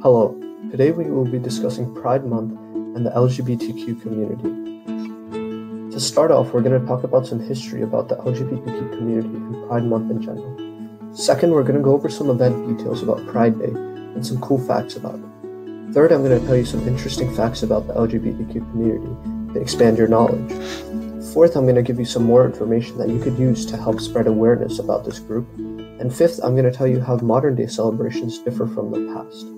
Hello, today we will be discussing Pride Month and the LGBTQ community. To start off, we're going to talk about some history about the LGBTQ community and Pride Month in general. Second, we're going to go over some event details about Pride Day and some cool facts about it. Third, I'm going to tell you some interesting facts about the LGBTQ community to expand your knowledge. Fourth, I'm going to give you some more information that you could use to help spread awareness about this group. And fifth, I'm going to tell you how modern day celebrations differ from the past.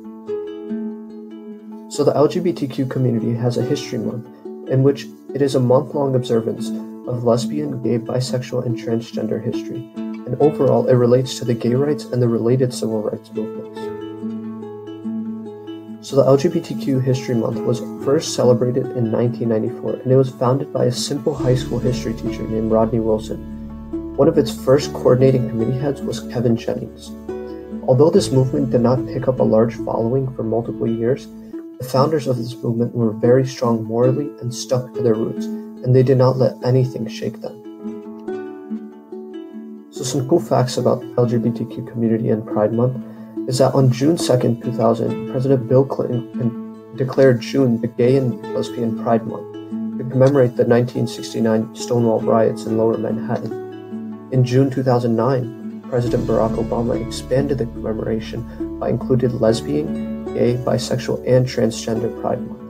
So, the LGBTQ community has a History Month, in which it is a month long observance of lesbian, gay, bisexual, and transgender history, and overall it relates to the gay rights and the related civil rights movements. So, the LGBTQ History Month was first celebrated in 1994, and it was founded by a simple high school history teacher named Rodney Wilson. One of its first coordinating committee heads was Kevin Jennings. Although this movement did not pick up a large following for multiple years, the founders of this movement were very strong morally and stuck to their roots, and they did not let anything shake them. So some cool facts about LGBTQ community and Pride Month is that on June 2nd, 2000, President Bill Clinton declared June the Gay and Lesbian Pride Month to commemorate the 1969 Stonewall riots in Lower Manhattan. In June 2009, President Barack Obama expanded the commemoration by including lesbian, gay, bisexual, and transgender Pride Month.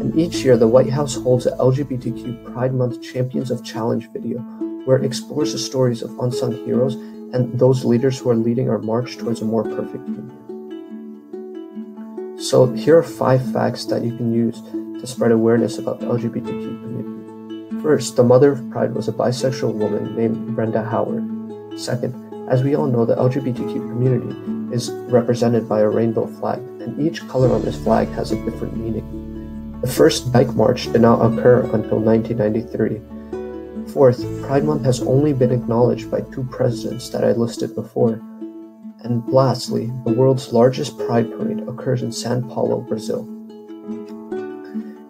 And each year, the White House holds a LGBTQ Pride Month Champions of Challenge video, where it explores the stories of unsung heroes and those leaders who are leading our march towards a more perfect union. So, here are five facts that you can use to spread awareness about the LGBTQ community. First, the mother of Pride was a bisexual woman named Brenda Howard. Second, as we all know, the LGBTQ community is represented by a rainbow flag, and each color on this flag has a different meaning. The first Dyke March did not occur until 1993. Fourth, Pride Month has only been acknowledged by two presidents that I listed before. And lastly, the world's largest Pride Parade occurs in Sao Paulo, Brazil.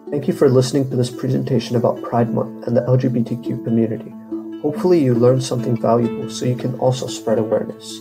Thank you for listening to this presentation about Pride Month and the LGBTQ community. Hopefully, you learned something valuable so you can also spread awareness.